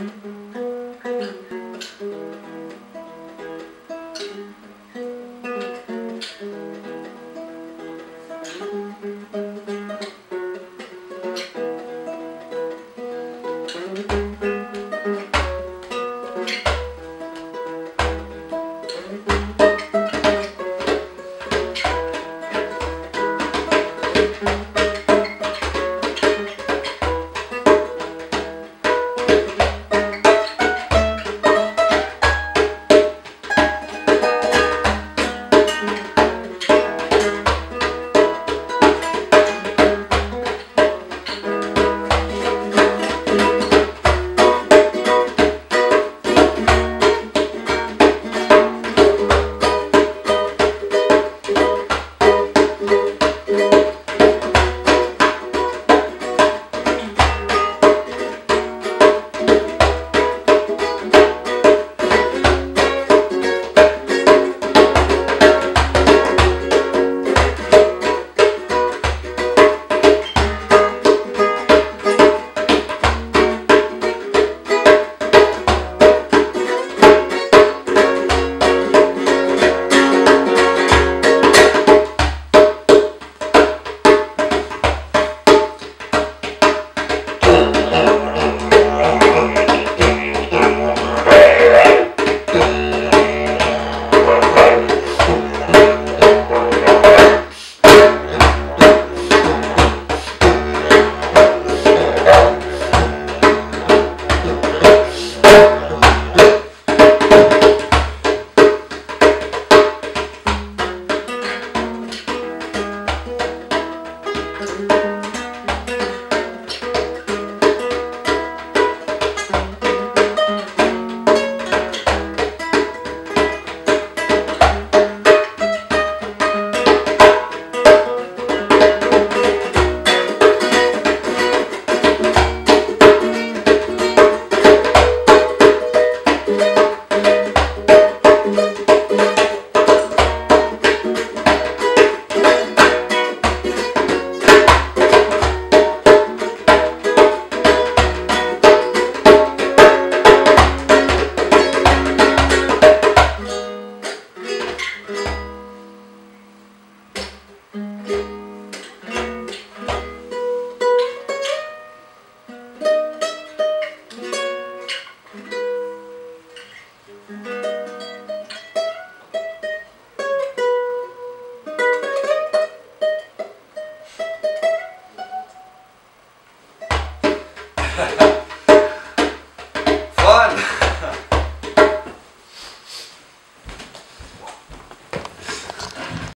Mm-hmm. ハハハ